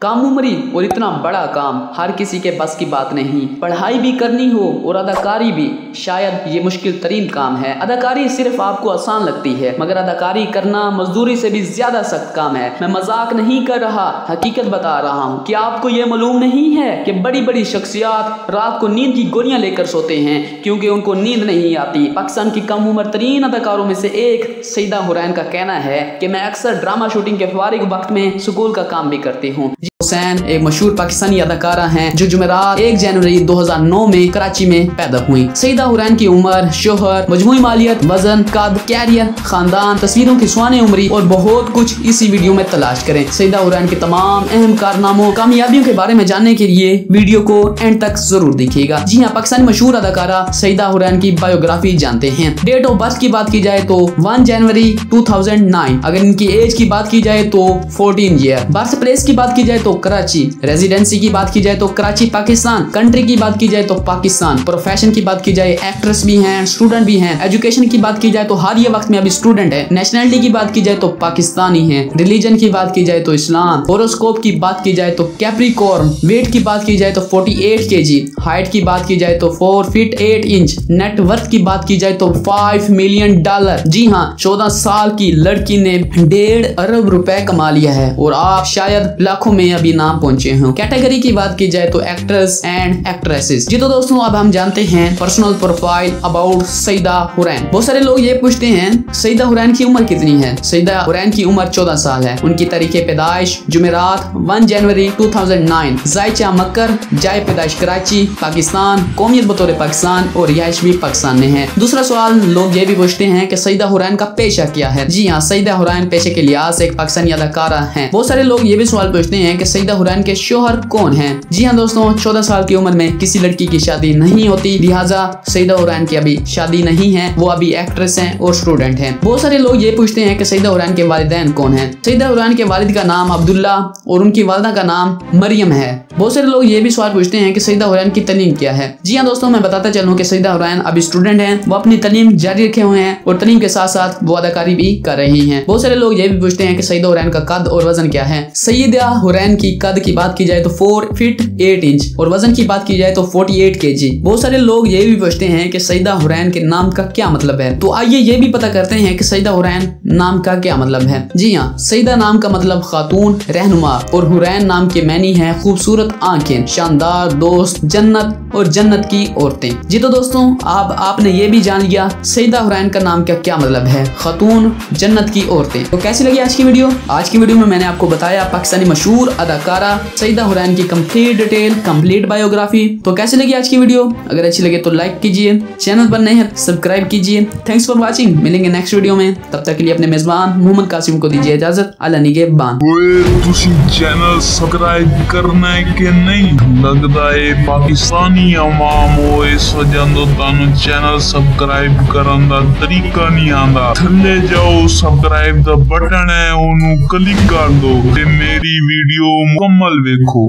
कम उम्री और इतना बड़ा काम हर किसी के बस की बात नहीं। पढ़ाई भी करनी हो और अदाकारी भी, शायद ये मुश्किल तरीन काम है। अदाकारी सिर्फ़ आपको आसान लगती है, मगर अदाकारी करना मजदूरी से भी ज़्यादा सख्त काम है। मैं मज़ाक नहीं कर रहा, हकीकत बता रहा हूँ कि आपको ये मालूम नहीं है कि बड़ी बड़ी शख्सियात रात को नींद की गोलियाँ लेकर सोते हैं, क्योंकि उनको नींद नहीं आती। पाकिस्तान की कम उम्र तरीन अदाकारों में से एक, सईदा हुरैन का कहना है कि मैं अक्सर ड्रामा शूटिंग के फारिग वक्त में स्कूल का काम भी करती हूँ। हुसैन एक मशहूर पाकिस्तानी अदाकारा हैं जो जुमेरात एक जनवरी 2009 में कराची में पैदा हुई। सईदा हुरैन की उम्र, शोहर मजमू मालियत, वज़न, कद, कैरियर, खानदान, तस्वीरों की सुहाने उम्री और बहुत कुछ इसी वीडियो में तलाश करें। सईदा हुरैन के तमाम अहम कारनामों, कामयाबियों के बारे में जानने के लिए वीडियो को एंड तक ज़रूर देखिएगा। जी हाँ पाकिस्तानी मशहूर अदाकारा सईदा हुरैन की बायोग्राफी जानते हैं। डेट ऑफ़ बर्थ की बात की जाए तो वन जनवरी टू अगर इनकी एज की बात की जाए तो फोर्टीन ईयर बर्थ प्लेस की बात की जाए तो कराची रेजिडेंसी की बात की जाए तो कराची पाकिस्तान कंट्री की बात की जाए तो पाकिस्तान प्रोफेशन की बात की जाए एक्ट्रेस भी हैं स्टूडेंट भी हैं एजुकेशन की बात की जाए तो हर ये वक्त में अभी स्टूडेंट है नेशनलिटी की बात की जाए तो पाकिस्तानी है रिलीजन की बात की जाए तो इस्लाम होरोस्कोप की बात की जाए तो कैप्रिकॉर्न वेट की बात की जाए तो 48 केजी हाइट की बात की जाए तो 4 फीट 8 इंच नेटवर्थ की बात की जाए तो 5 मिलियन डॉलर जी हाँ 14 साल की लड़की ने डेढ़ अरब रुपए कमा लिया है और आप शायद लाखों में अभी नाम पहुँचे हैं। कैटेगरी की बात की जाए तो एक्टर्स एंड एक्ट्रेसेस। जी तो दोस्तों, अब हम जानते हैं personal profile about Saida Hurain. बहुत सारे लोग ये पूछते हैं, सईदा हुरैन की उम्र कितनी है? सईदा हुरैन की उम्र चौदह साल है। उनकी तारीख पैदाइश, जुमेरात one January two thousand nine जायचा मक्कर, जाय पैदाइश कराची, पाकिस्तान, कौमियत बतौर पाकिस्तान और रिहाइश भी पाकिस्तान में है। दूसरा सवाल, लोग ये भी पूछते हैं कि सईदा हुरैन का पेशा क्या है? जी हाँ सईदा हुरैन पेशे के लिहाज से एक पाकिस्तानी अदाकारा है। बहुत सारे लोग ये भी सवाल पूछते हैं कि सईदा हुरैन के शोहर कौन हैं? जी हाँ दोस्तों, चौदह साल की उम्र में किसी लड़की की शादी नहीं होती, लिहाजा सईदा हुरैन की अभी शादी नहीं है। वो अभी एक्ट्रेस हैं और स्टूडेंट हैं। बहुत सारे लोग ये पूछते हैं कि सईदा हुरैन के वालिदैन कौन है? सईदा हुरैन के वालिद का नाम अब्दुल्ला और उनकी वालदा का नाम मरियम है। बहुत सारे लोग ये भी सवाल पूछते हैं कि सईदा हुरैन की तलीम क्या है? जी हाँ दोस्तों, मैं बताता चलूँ कि सईदा हुरैन अभी स्टूडेंट हैं। वो अपनी तलीम जारी रखे हुए हैं और तलीम के साथ साथ वो अदाकारी भी कर रही हैं। बहुत सारे लोग ये भी पूछते हैं कि सईदा हुरैन का कद और वज़न क्या है? सईदा हुरैन की कद की बात की जाए तो फोर फीट एट इंच और वज़न की बात की जाए तो फोर्टी एट के जी बहुत सारे लोग ये भी पूछते हैं कि सईदा हुरैन के नाम का क्या मतलब है? तो आइए ये भी पता करते हैं कि सईदा हुरैन नाम का क्या मतलब है। जी हाँ सईदा नाम का मतलब खातून, रहनुमा और हुरैन नाम के मैनी है खूबसूरत आँखें, शानदार दोस्त, जन्नत और जन्नत की औरतें। जी तो दोस्तों आप आपने ये भी जान लिया सईदा हुरैन का नाम का क्या मतलब है। खातून, जन्नत की औरतें। तो कैसी लगी आज की वीडियो? आज की वीडियो में मैंने आपको बताया पाकिस्तानी मशहूर अदाकारा, सईदा हुरैन की कंप्लीट डिटेल कंप्लीट बायोग्राफी तो कैसे लगी आज की वीडियो अगर अच्छी लगे तो लाइक कीजिए। चैनल पर नए हैं सब्सक्राइब कीजिए। थैंक्स फॉर वॉचिंग मिलेंगे नेक्स्ट वीडियो में। तब तक के लिए अपने मेजबान मोहम्मद कासिम को दीजिए इजाज़त। अला निगे बान चैनल सब्सक्राइब करना है कि नहीं? लगता है पाकिस्तानी अवाम हो इस वजह तो तुम चैनल सब्सक्राइब करने का तरीका नहीं आता थले जाओ सब्सक्राइब का बटन है उन्होंने क्लिक कर दो। मेरी वीडियो मुकम्मल वेखो